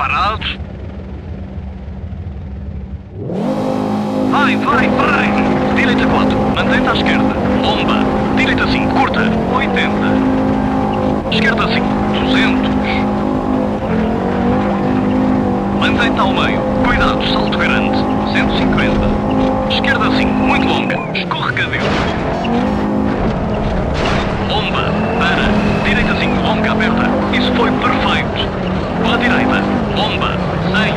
Parado. Vai, vai, vai! Direita 4, mantém-te à esquerda. Bomba. Direita 5, curta. 80. Esquerda 5, 200. Mantém-te ao meio. Cuidado, salto grande. 150. Esquerda 5, muito longa. Escorregadio. Bomba. Para. Direita 5, longa, aberta. Isso foi perfeito. Pela direita. Bomba. 100.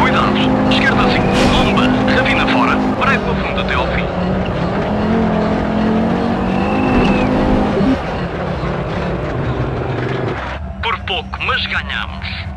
Cuidado. Esquerda 5, bomba. Ravina fora. Breve no fundo até ao fim. Por pouco, mas ganhamos.